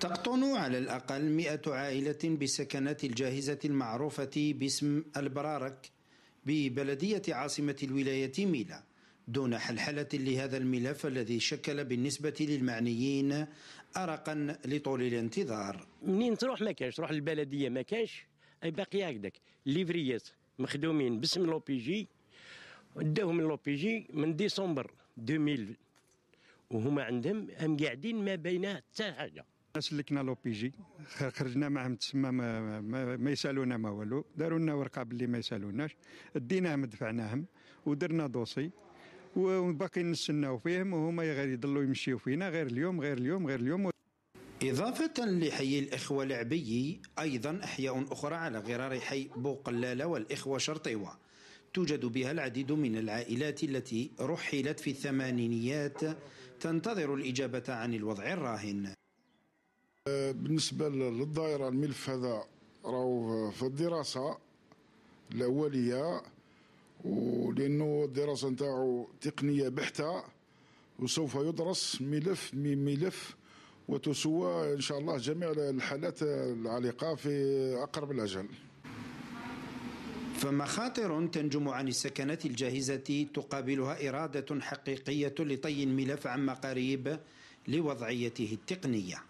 تقطن على الأقل مئة عائلة بسكنات الجاهزة المعروفة باسم البرارك ببلدية عاصمة الولاية ميلا دون حلحلة لهذا الملف الذي شكل بالنسبة للمعنيين أرقا لطول الانتظار. منين تروح؟ ما كاش تروح للبلدية ما كاش أي باقي هكذاك. ليفريات مخدومين باسم لوبيجي داهم لوبيجي من ديسمبر 2000 وهما عندهم هم قاعدين ما بين حتى حاجة. سلكنا لو بي جي خرجنا معهم تسمى ما, ما, ما يسالونا ما والو. داروا لنا ورقة باللي ما يسالوناش. ديناهم دفعناهم ودرنا دوسي وباقي نستناو فيهم وهما غير يضلوا يمشيو فينا غير اليوم غير اليوم غير اليوم. إضافة لحي الإخوة العبيي أيضا أحياء أخرى على غرار حي بوقلالة والإخوة شرطيوة. توجد بها العديد من العائلات التي رحلت في الثمانينيات. تنتظر الإجابة عن الوضع الراهن. بالنسبة للدائرة الملف هذا راهو في الدراسة الأولية ولأنه الدراسة نتاعو تقنية بحتة وسوف يدرس ملف ملف وتسوى إن شاء الله جميع الحالات العالقة في أقرب الأجل. فمخاطر تنجم عن السكنات الجاهزة تقابلها إرادة حقيقية لطي الملف عما قريب لوضعيته التقنية.